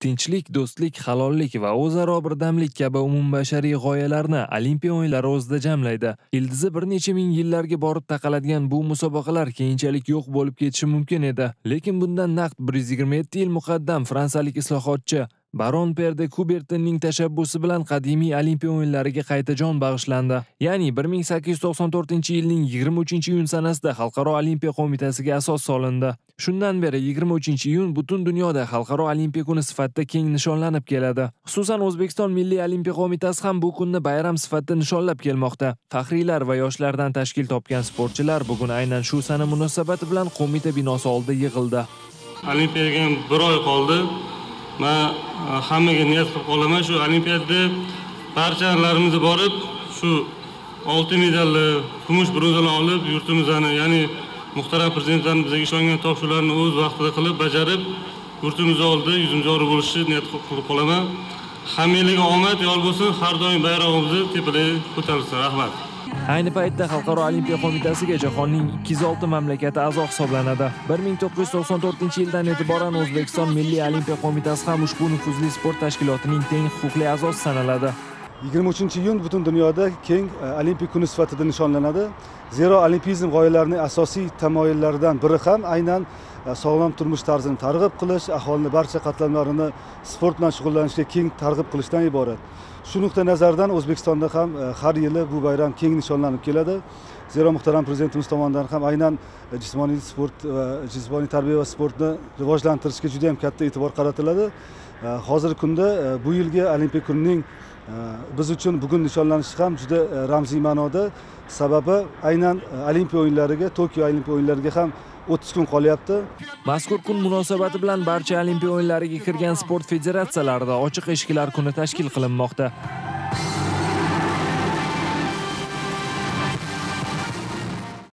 tinchlik do'stlik halollik va o'zaro birdamlik kabi umumbashariy g'oyalarni olimpiya o'yinlari o'zida jamlaydi. Ildizi bir necha ming yillarga borib taqaladigan bu musobaqalar keyinchalik yo'q bo'lib ketishi mumkin edi. Lekin bundan naqd 127 yil muqaddam fransiyalik islohotchi Baron Perde Kubertinning tashabbusi bilan qadimiy Olimpiya o'yinlariga qayta jon bag'ishlandi. Ya'ni 1894-yilning 23-iyun sanasida Xalqaro Olimpiya qo'mitasiga asos solindi. Shundan beri 23-iyun butun dunyoda Xalqaro Olimpiya kuni sifatida keng nishonlanib keladi. Xususan O'zbekiston Milliy Olimpiya qo'mitasi ham bu kunni bayram sifatida nishonlab kelmoqda. Faxriylar va yoshlardan tashkil topgan sportchilar bugun aynan shu sana munosabati bilan qo'mita binosi oldida yig'ildi. Olimpiyaga 1 oy qoldi. Man e, hammaga niyat qilib qolaman shu olimpiadada barchalarimiz borib shu oltin medalni kumush bronzani olib yurtimizni ya'ni muhtaram prezidentlarimiz bizga ishongan topshiriqlarni o'z vaqtida qilib bajarib yurtimiz oldida yuzimiz yorug' bo'lishni niyat qilib qolaman. Hammanglarga omad yor bo'lsin har doim bayrog'imizni tepalarga ko'tarilsin. Rahmat. Ayni paytda xalqaro olimpiya qo'mitasiga jahonning 206 mamlakati a'zo hisoblanadi. 1994 yildan e'tiboran o'zbekiston milliy olimpiya qo'mitasi ham ushbu nufuzli sport tashkilotining teng huquqli a'zosi sanaladi. 23 iyun butun dunyoda keng e, olimpiya kuni sifatida nishonlanadi. Zero olimpizm g'oyalarining asosiy tamoyillaridan biri ham aynan E, sog'lom turmush tarzini targ'ib qilish aholini barcha qatlamlarini sport bilan shug'ullanishga keng targ'ib qilishdan iborat. Shu nuqtai nazardan o'zbekistonda ham e, har yili bu bayram keng nishonlanib keladi. Zero muhtaram prezidentimiz tomonidan ham aynan e, jismoniy sport va jismoniy tarbiya va sportni rivojlantirishga juda yam katta e'tibor qaratiladi. Hozirgi kunda bu yilgi olimpiya kunining biz uchun bugun nishonlanishi ham juda ramziy ma'noda. Sababi aynan olimpiya o'yinlariga tokio olimpiya o'yinlariga ham o'ttiz kun qolyapti. Mazkur kun munosabati bilan barcha olimpiya o'yinlariga kirgan sport federatsiyalarida ochiq eshiklar kuni tashkil qilinmoqda.